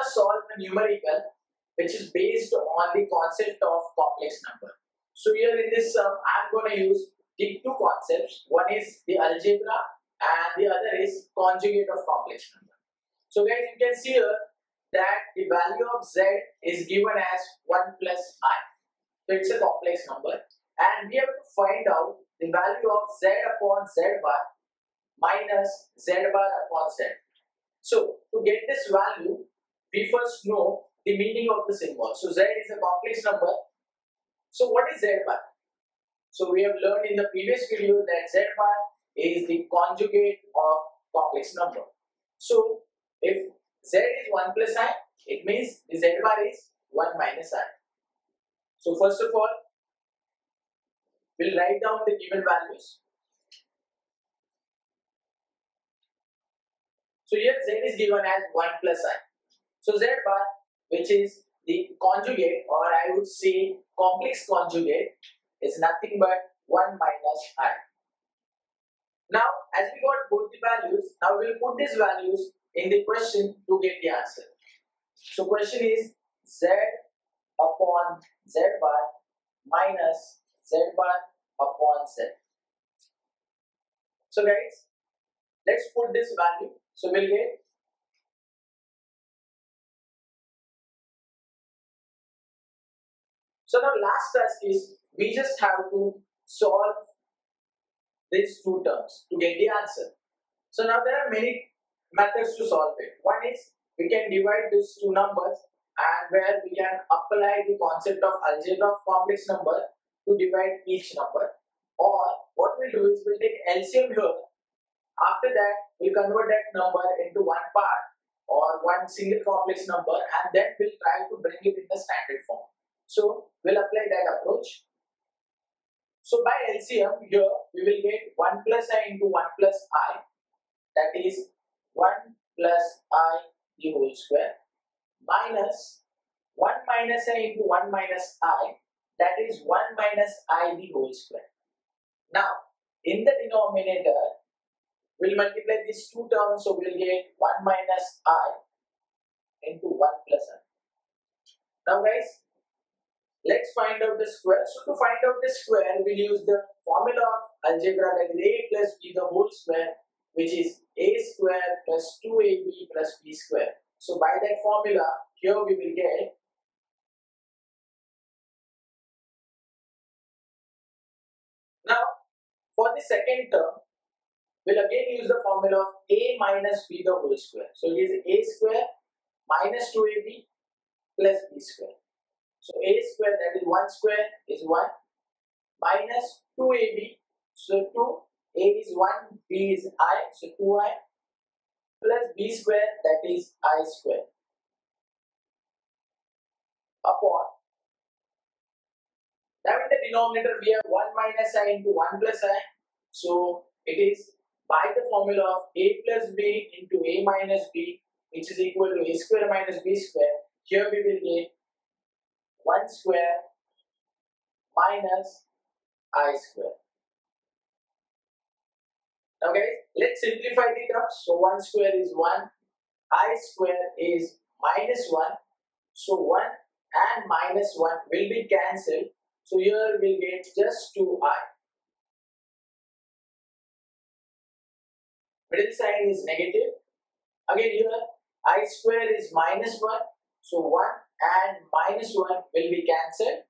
to solve a numerical which is based on the concept of complex number. So here in this sum, I'm going to use the two concepts. One is the algebra and the other is conjugate of complex number. So guys, you can see here that the value of z is given as 1 plus i. So it's a complex number. And we have to find out the value of z upon z bar minus z bar upon z. So to get this value, we first know the meaning of the symbol. So z is a complex number. So what is z bar? So we have learned in the previous video that z bar is the conjugate of complex number. So if z is 1 plus i, it means the z bar is 1 minus i. So first of all, we'll write down the given values. So here z is given as 1 plus i. So z bar which is the conjugate or I would say complex conjugate is nothing but 1 minus i. Now as we got both the values, now we'll put these values in the question to get the answer. So question is z upon z bar minus z bar upon z. So guys, let's put this value. So we'll get So now last task is we just have to solve these two terms to get the answer. So now there are many methods to solve it. One is we can divide these two numbers and where we can apply the concept of algebra of complex number to divide each number. Or what we'll do is we'll take LCM here. After that, we'll convert that number into one part or one single complex number and then we'll try to bring it in the standard form. So we'll apply that approach. So by LCM here we will get 1 plus i into 1 plus i that is 1 plus i the whole square minus 1 minus i into 1 minus i that is 1 minus i the whole square. Now in the denominator we'll multiply these two terms so we'll get 1 minus i into 1 plus i. Now guys Let's find out the square. So to find out the square, we'll use the formula of algebra that is a plus b the whole square, which is a square plus 2ab plus b square. So by that formula, here we will get Now, for the second term, we'll again use the formula of a minus b the whole square. So it is a square minus 2ab plus b square. So a square that is 1 square is 1 minus 2ab. So 2, a is 1, b is i, so 2i plus b square that is i square upon. Now in the denominator we have 1 minus i into 1 plus i. So it is by the formula of a plus b into a minus b which is equal to a square minus b square. Here we will get 1 square minus i square. Now guys, let's simplify the terms. So 1 square is 1, i square is minus 1. So 1 and minus 1 will be cancelled. So here we'll get just 2i. Middle sign is negative. Again here i square is minus 1. So 1 and minus 1 will be cancelled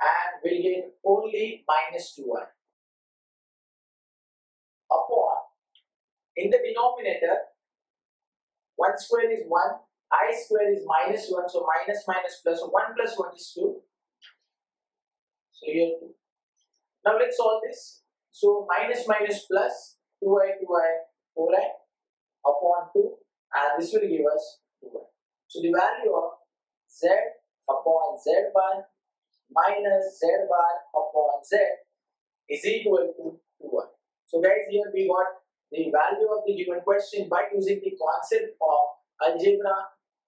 and we'll get only minus 2i. Upon, in the denominator, 1 square is 1, i square is minus 1, so minus minus plus, so 1 plus 1 is 2. So here 2. Now let's solve this. So minus minus plus 2i, 2i, 4i upon 2 and this will give us 2i. So the value of z upon z bar minus z bar upon z is equal to 2. So guys here we got the value of the given question by using the concept of algebra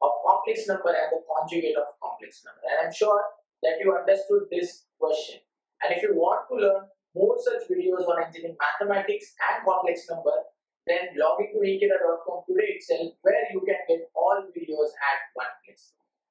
of complex number and the conjugate of complex number. And I'm sure that you understood this question. And if you want to learn more such videos on engineering mathematics and complex number, then log into ekeeda.com today itself where you can get all videos at one place.